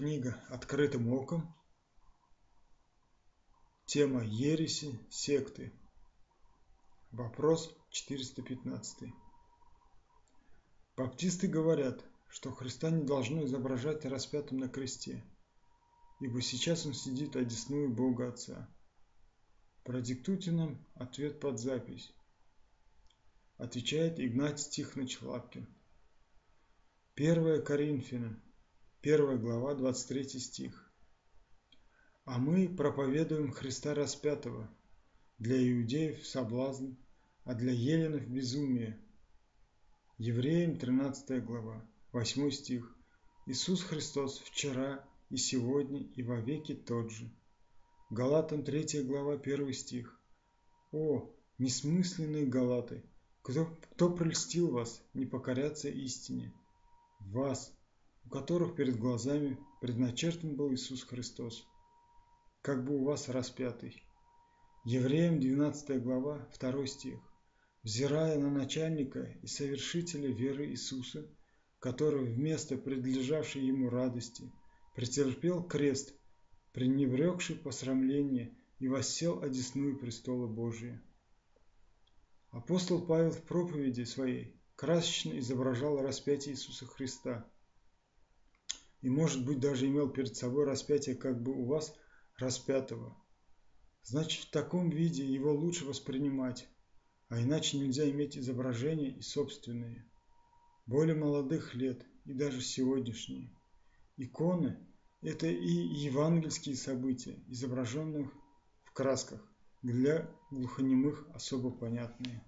Книга «Открытым оком». Тема ереси, секты. Вопрос 415. Баптисты говорят, что Христа не должно изображать распятым на кресте, ибо сейчас Он сидит одесную Бога Отца. Продиктуйте нам ответ под запись. Отвечает Игнатий Тихонович Лапкин. 1 Коринфянам, 1 глава, 23 стих. А мы проповедуем Христа распятого, для иудеев соблазн, а для еленов безумие. Евреям 13 глава, 8 стих. Иисус Христос вчера и сегодня и во веки тот же. Галатам 3 глава, 1 стих. О, несмысленные галаты, кто, кто прельстил вас не покоряться истине? Вас, у которых перед глазами предначертан был Иисус Христос, как бы у вас распятый. Евреям 12 глава, 2 стих. Взирая на начальника и совершителя веры Иисуса, который вместо предлежавшей ему радости претерпел крест, пренебрегший посрамление и воссел одесную престола Божия. Апостол Павел в проповеди своей красочно изображал распятие Иисуса Христа – и, может быть, даже имел перед собой распятие как бы у вас распятого. Значит, в таком виде его лучше воспринимать, а иначе нельзя иметь изображения и собственные, более молодых лет и даже сегодняшние. Иконы – это и евангельские события, изображенных в красках, для глухонемых особо понятные.